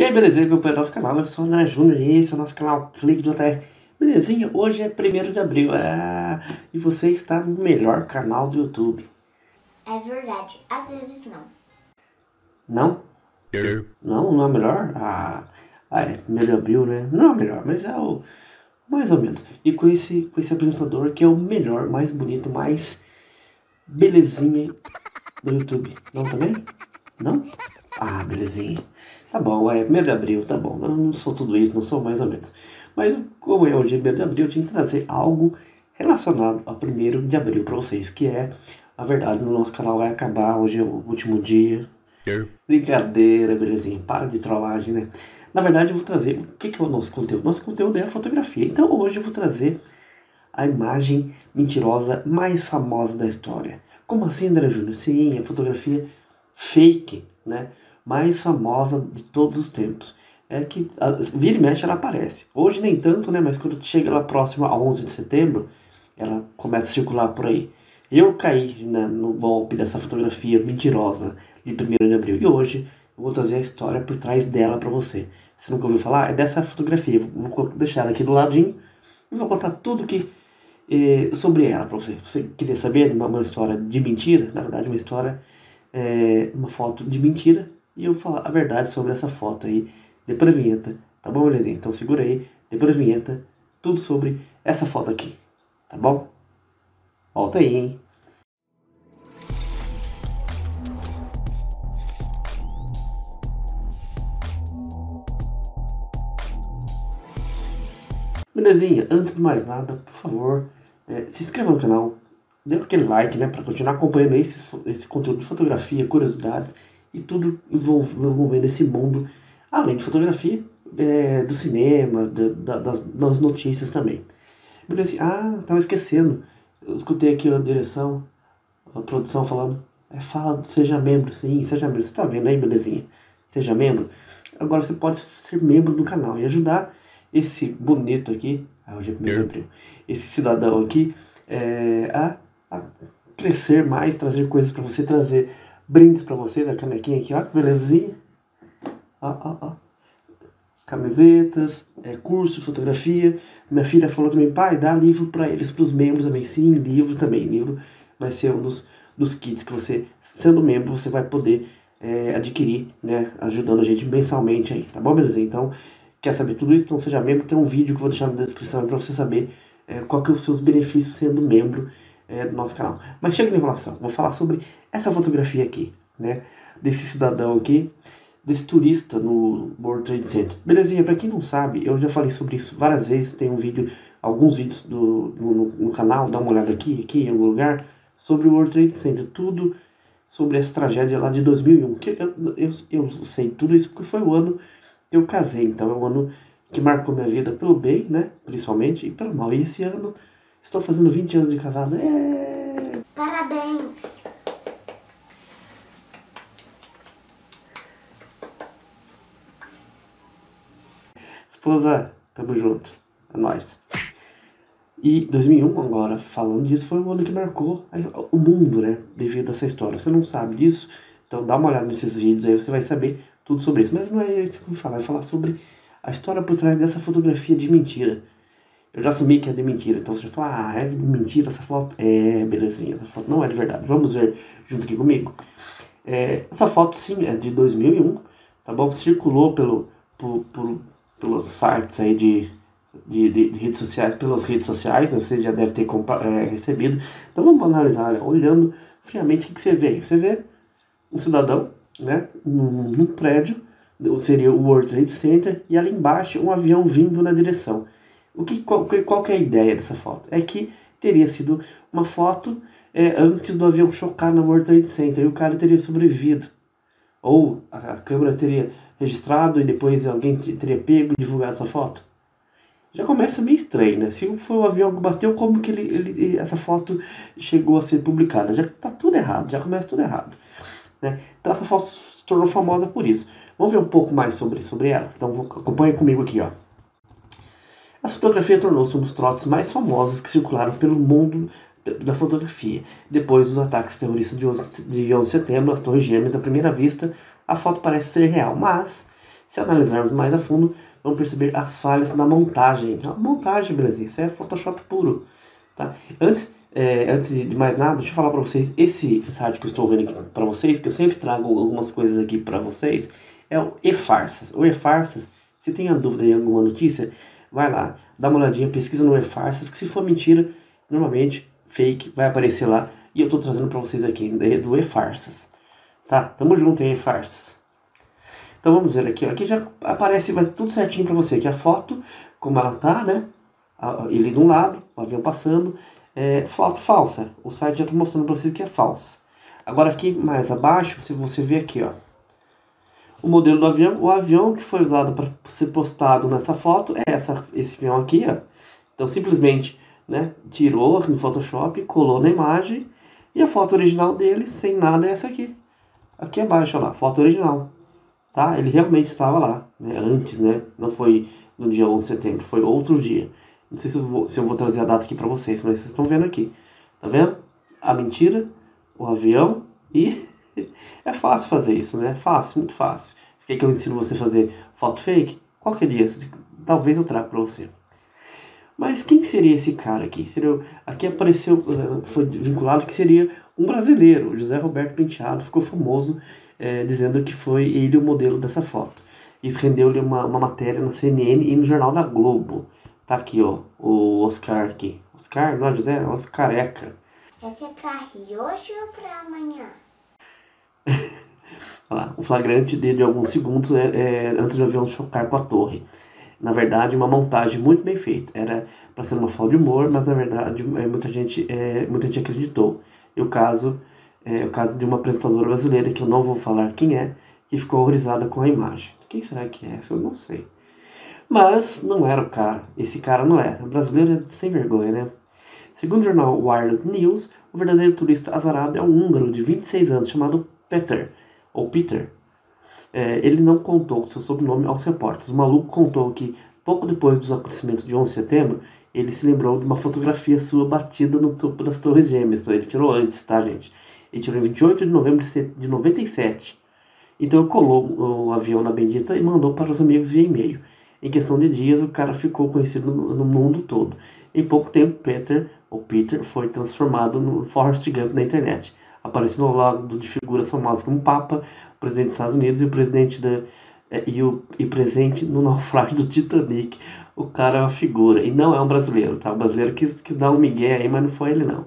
E aí, belezinha? Acompanha nosso canal, eu sou o André Júnior e esse é o nosso canal Clique de JR. Belezinha? Hoje é 1 de abril é... e você está no melhor canal do YouTube. É verdade, às vezes não. Não? Não, não é melhor? Ah, ah é 1 de abril, né? Não é melhor, mas é o mais ou menos. E com esse, com esse apresentador que é o melhor, mais bonito, mais belezinha do YouTube. Não também? Não? Ah, belezinha. Tá bom, é 1 de abril, tá bom. Eu não sou tudo isso, não sou mais ou menos. Mas como é hoje 1 de abril, eu tinha que trazer algo relacionado a 1 de abril para vocês, que é a verdade, no nosso canal vai acabar, hoje é o último dia. Brincadeira, belezinha, para de trollagem, né? Na verdade, eu vou trazer, o que, que é o nosso conteúdo? Nosso conteúdo é a fotografia. Então hoje eu vou trazer a imagem mentirosa mais famosa da história. Como assim, André Júnior? Sim, a fotografia fake, né? mais famosa de todos os tempos. É que a, vira e mexe ela aparece. Hoje nem tanto, né? Mas quando chega lá próximo a 11 de setembro, ela começa a circular por aí. Eu caí né, no golpe dessa fotografia mentirosa de 1 de abril. E hoje eu vou trazer a história por trás dela para você. Você nunca ouviu falar? É dessa fotografia. Vou deixar ela aqui do ladinho e vou contar tudo que eh, sobre ela para você. Você queria saber uma, uma, história de mentira? Na verdade, uma história, eh, uma foto de mentira e eu falar a verdade sobre essa foto aí, depois da vinheta, tá bom, belezinha? Então segura aí, depois da vinheta, tudo sobre essa foto aqui, tá bom? Volta aí, hein? Belezinha, antes de mais nada, por favor, é, se inscreva no canal, dê aquele like, né, para continuar acompanhando esse, esse conteúdo de fotografia, curiosidades e tudo envolvendo esse mundo, além de fotografia, é, do cinema, da, das, das, notícias também. Beleza? Ah, tava esquecendo. Eu escutei aqui a direção, a produção falando, é, fala, seja membro, sim, seja membro. Você tá vendo aí, belezinha? Seja membro. Agora você pode ser membro do canal e ajudar esse bonito aqui, ah, hoje é primeiro abril, esse cidadão aqui é, a, a crescer mais, trazer coisas para você trazer brindes para vocês, a canequinha aqui, ó, belezinha. Ó, ó, ó. Camisetas, é, curso fotografia. Minha filha falou também, pai, dá livro para eles, para os membros também. Sim, livro também. Livro vai ser um dos, dos kits que você, sendo membro, você vai poder é, adquirir, né? Ajudando a gente mensalmente aí, tá bom, belezinha? Então, quer saber tudo isso? Então seja membro, tem um vídeo que eu vou deixar na descrição para você saber é, qual que é os seus benefícios sendo membro é, do nosso canal. Mas chega de enrolação, vou falar sobre essa fotografia aqui, né? Desse cidadão aqui, desse turista no World Trade Center. Belezinha, para quem não sabe, eu já falei sobre isso várias vezes, tem um vídeo, alguns vídeos do, no, no canal, dá uma olhada aqui, aqui em algum lugar, sobre o World Trade Center, tudo sobre essa tragédia lá de 2001. Que eu, eu, eu sei tudo isso porque foi o ano que eu casei, então é um ano que marcou minha vida pelo bem, né, principalmente, e pelo mal. E esse ano Estou fazendo 20 anos de casado. É... Parabéns! Esposa, tamo junto. É nóis. E 2001, agora, falando disso, foi o ano que marcou o mundo, né? Devido a essa história. Você não sabe disso? Então dá uma olhada nesses vídeos aí, você vai saber tudo sobre isso. Mas não é isso que eu vou falar. Eu vou falar sobre a história por trás dessa fotografia de mentira eu já assumi que é de mentira. Então você fala, ah, é de mentira essa foto? É, belezinha, essa foto não é de verdade. Vamos ver junto aqui comigo. É, essa foto sim é de 2001, tá bom? Circulou pelo, por, por, pelos sites aí de, de, de, de, redes sociais, pelas redes sociais, né? você já deve ter é, recebido. Então vamos analisar, olha, olhando friamente o que, que você vê. Você vê um cidadão, né, num, num prédio, seria o World Trade Center, e ali embaixo um avião vindo na direção. O que, qual, qual que é a ideia dessa foto? É que teria sido uma foto é, antes do avião chocar no World Trade Center e o cara teria sobrevivido. Ou a, a câmera teria registrado e depois alguém teria pego e divulgado essa foto. Já começa meio estranho, né? Se foi o avião que bateu, como que ele, ele, essa foto chegou a ser publicada? Já tá tudo errado, já começa tudo errado. Né? Então essa foto se tornou famosa por isso. Vamos ver um pouco mais sobre, sobre ela. Então acompanha comigo aqui, ó. A fotografia tornou-se um dos trotes mais famosos que circularam pelo mundo da fotografia. Depois dos ataques terroristas de 11 de, 11 de setembro, as Torres Gêmeas, à primeira vista, a foto parece ser real, mas Se analisarmos mais a fundo, vamos perceber as falhas na montagem. A montagem, beleza, isso é Photoshop puro. Tá? Antes, é, antes de mais nada, deixa eu falar para vocês, esse site que eu estou vendo aqui para vocês, que eu sempre trago algumas coisas aqui para vocês, é o E-Farsas. O E-Farsas, se tem a dúvida em alguma notícia, vai lá, dá uma olhadinha, pesquisa no E-Farsas, que se for mentira, normalmente, fake, vai aparecer lá, e eu estou trazendo para vocês aqui, do E-Farsas. Tá? Tamo junto aí, E-Farsas. Então vamos ver aqui, aqui já aparece, vai tudo certinho para você, aqui a foto, como ela tá, né? ele de um lado, o avião passando, é, foto falsa. O site já está mostrando para você que é falsa. Agora aqui mais abaixo, se você vê aqui, ó, o modelo do avião, o avião que foi usado para ser postado nessa foto é essa, esse avião aqui, ó. Então simplesmente, né, tirou no Photoshop, colou na imagem e a foto original dele, sem nada, é essa aqui. Aqui abaixo, ó lá, foto original. Tá? Ele realmente estava lá, né, antes, né? Não foi no dia 11 de setembro, foi outro dia. Não sei se eu vou, se eu vou trazer a data aqui para vocês, mas vocês estão vendo aqui. Tá vendo? A mentira, o avião e... é fácil fazer isso, né? Fácil, muito fácil. Quer que eu ensino você a fazer foto fake? Qualquer dia, talvez eu traga para você. Mas quem seria esse cara aqui? Seria, aqui apareceu, eh, foi vinculado que seria um brasileiro, José Roberto Penteado, ficou famoso é, dizendo que foi ele o modelo dessa foto. Isso rendeu-lhe uma, uma matéria na CNN e no Jornal da Globo. Tá aqui, ó, o Oscar aqui. Oscar, não é José? É Oscareca. Esse é pra hoje ou pra amanhã? O flagrante de alguns segundos é, é, antes do avião chocar com a torre. Na verdade, uma montagem muito bem feita. Era para ser uma foto de humor, mas na verdade é, muita gente, é, muita gente acreditou. E o caso é o caso de uma apresentadora brasileira, que eu não vou falar quem é, que ficou horrorizada com a imagem. Quem será que é? Eu não sei. Mas não era o cara. Esse cara não era. O brasileiro é sem vergonha, né? Segundo o jornal Wired News, o verdadeiro turista azarado é um húngaro de 26 anos chamado Peter, ou Peter. É, ele não contou seu sobrenome aos repórteres. O maluco contou que, pouco depois dos acontecimentos de 11 de setembro, ele se lembrou de uma fotografia sua batida no topo das Torres Gêmeas. Então ele tirou antes, tá, gente? Ele tirou em 28 de novembro de 97. Então colou o avião na bendita e mandou para os amigos via e-mail. Em questão de dias, o cara ficou conhecido no, no mundo todo. Em pouco tempo, Peter, ou Peter, foi transformado no Forrest Gump na internet, aparecendo ao lado de figuras famosas como o Papa, o presidente dos Estados Unidos e o presidente da é, e, o, e presente no naufrágio do Titanic. O cara é uma figura. E não é um brasileiro, tá? O brasileiro que, que dá um migué aí, mas não foi ele não.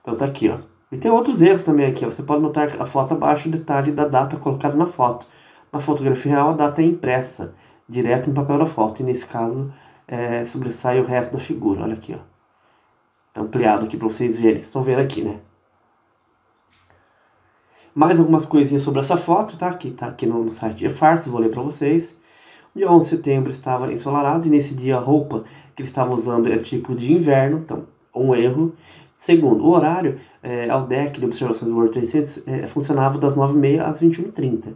Então tá aqui, ó. E tem outros erros também aqui. Ó. Você pode notar a foto abaixo o detalhe da data colocada na foto. Na fotografia real, a data é impressa direto no papel da foto. E nesse caso, é, sobressai o resto da figura. Olha aqui, ó. Tá ampliado aqui para vocês verem. Estão vendo aqui, né? Mais algumas coisinhas sobre essa foto, tá? Que tá aqui no site de Farsa, vou ler para vocês. O dia 11 de setembro estava ensolarado e nesse dia a roupa que ele estava usando é tipo de inverno, então um erro. Segundo, o horário é, ao deck de observação do World Trade Center é, funcionava das 9h30 às 21h30.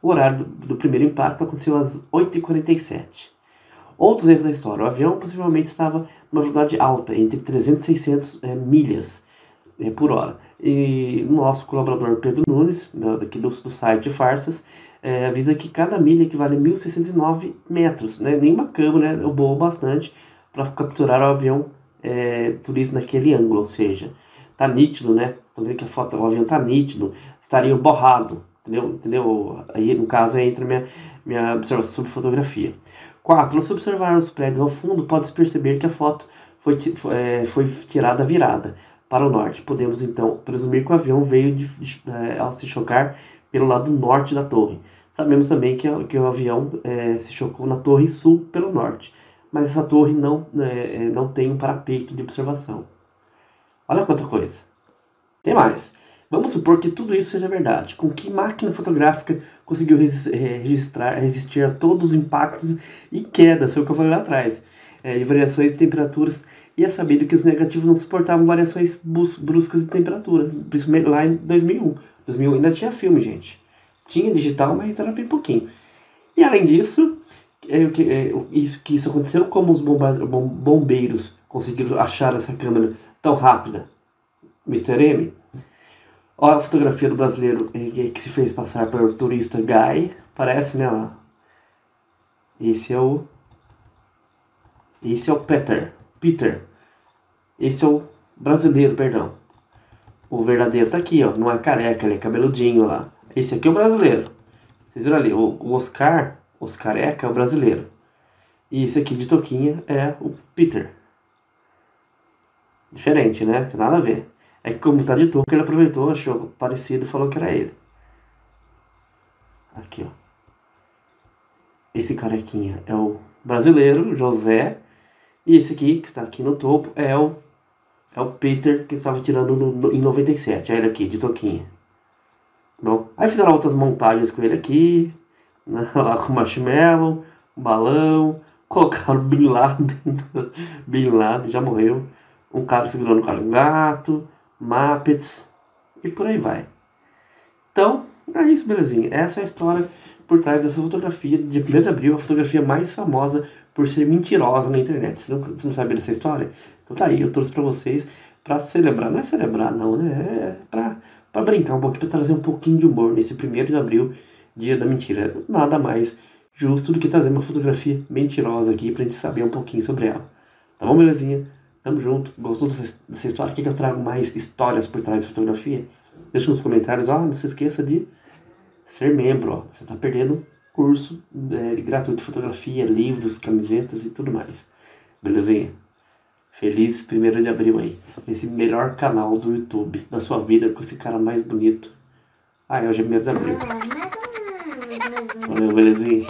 O horário do, do primeiro impacto aconteceu às 8h47. Outros erros da história. O avião possivelmente estava numa velocidade alta, entre 300 e 600 é, milhas por hora. E o nosso colaborador Pedro Nunes, daqui do, do site Farsas, é, avisa que cada milha equivale a 1.609 metros. Né? Nenhuma câmera né, voou bastante para capturar o avião é, turista naquele ângulo, ou seja, tá nítido, né? Estão vendo que a foto, o avião tá nítido, estaria borrado, entendeu? entendeu? Aí, no caso, entra minha, minha observação sobre fotografia. 4. Ao se observar os prédios ao fundo, pode-se perceber que a foto foi, é, foi tirada virada para o norte. Podemos, então, presumir que o avião veio de, de, é, ao se chocar pelo lado norte da torre. Sabemos também que, que o avião é, se chocou na torre sul pelo norte mas essa torre não, é, é, não tem um parapeito de observação. Olha quanta coisa. Tem mais. Vamos supor que tudo isso seja verdade. Com que máquina fotográfica conseguiu é, registrar, resistir a todos os impactos e quedas, foi o que eu falei lá atrás, é, de variações de temperaturas, e é sabido que os negativos não suportavam variações bruscas de temperatura, principalmente lá em 2001. 2001 ainda tinha filme, gente. Tinha digital, mas era bem pouquinho. E além disso, é, que, é, isso, que isso aconteceu, como os bombeiros conseguiram achar essa câmera tão rápida? Mr. M. Olha a fotografia do brasileiro é, que se fez passar por turista Guy. Parece, né? Lá. Esse é o. Esse é o Peter. Peter. Esse é o brasileiro, perdão. O verdadeiro tá aqui, ó. Não é careca, ele é cabeludinho lá. Esse aqui é o brasileiro. Vocês viram ali? O, Oscar, Oscar Eca é o brasileiro. E esse aqui de toquinha é o Peter. Diferente, né? Tem nada a ver. É que como tá de touca, ele aproveitou, achou parecido e falou que era ele. Aqui, ó. Esse carequinha é o brasileiro, José. E esse aqui, que está aqui no topo, é o, é o Peter, que estava tirando no, no, em 97. É ele aqui, de toquinha. Bom, aí fizeram outras montagens com ele aqui. Né, lá com marshmallow, balão. Colocaram Bin Laden. Bin Laden, já morreu. Um cara segurando o cara um gato. Muppets. E por aí vai. Então, é isso, belezinha. Essa é a história por trás dessa fotografia de 1 de abril, a fotografia mais famosa por ser mentirosa na internet. Você não, você não sabe dessa história? Então tá aí, eu trouxe pra vocês pra celebrar. Não é celebrar, não, né? É pra, pra brincar um pouquinho, pra trazer um pouquinho de humor nesse 1 de abril, dia da mentira. Nada mais justo do que trazer uma fotografia mentirosa aqui pra gente saber um pouquinho sobre ela. Tá bom, belezinha? Tamo junto. Gostou dessa, dessa história? Quer que eu traga mais histórias por trás da fotografia? Deixa nos comentários. Ó, não se esqueça de ser membro. Ó. Você tá perdendo curso é, gratuito de fotografia, livros, camisetas e tudo mais. Belezinha? Feliz 1 de abril aí. Esse melhor canal do YouTube da sua vida com esse cara mais bonito. Ah, é hoje é 1 de abril. Valeu, belezinha?